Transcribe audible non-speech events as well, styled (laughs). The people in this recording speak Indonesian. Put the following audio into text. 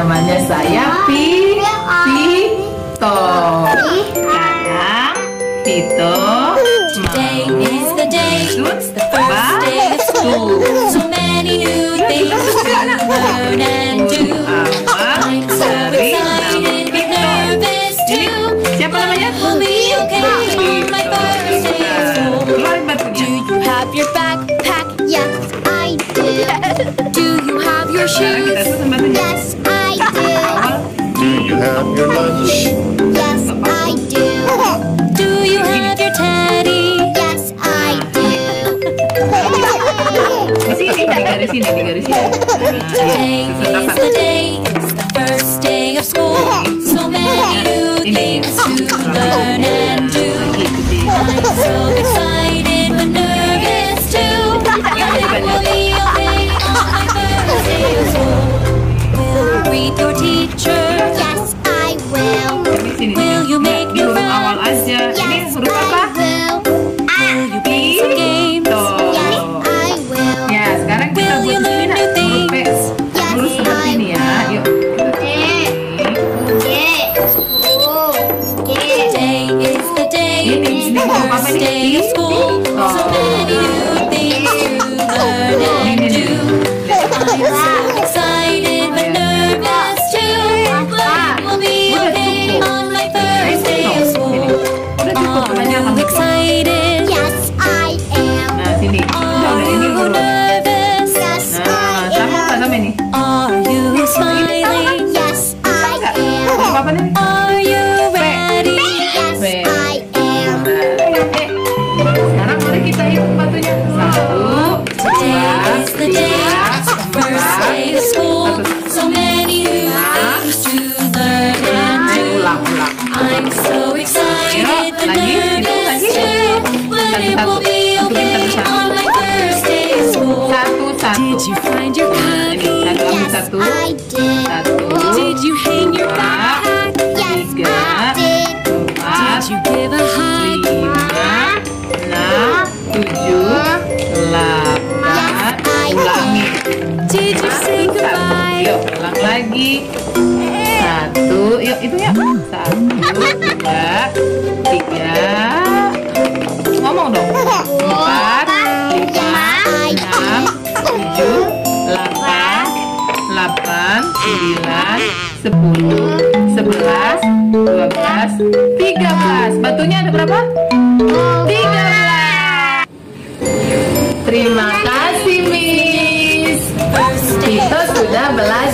Namanya saya Pi Vito. Sekarang Vito Today mau is the day, ikut the first day of school. batu. So many new things to learn and do. I'm so excited but nervous too. Siapa namanya? Will be okay on my first day of school. Keluarin Do batunya. you have your backpack? Yes, I do. (laughs) Do you have your shoes? Have your lunch? Yes, I do. (laughs) Do you have your teddy? Yes, I do. Di sini, di garis sini, di garis. Today is the day, it's the first day of school. Huruf apa? I will. Will you play some games? Tuh. Ya, sekarang kita buat ini new huruf P. Lurus seperti ini ya. Yuk. Ini, ini huruf apa first nih? Is the day, it's the first day of school. So many new things to learn and do. I'm so excited but nervous too. But it will be okay on my first day of school. Did you find your copy? Yes. I Did Did you say goodbye? yuk ulang lagi. Satu, yuk itu ya. Satu, dua, tiga. Ngomong dong. Empat, lima, enam, tujuh, delapan, delapan, sembilan, sepuluh, sebelas, dua belas, tiga belas. Batunya ada berapa? Tiga 18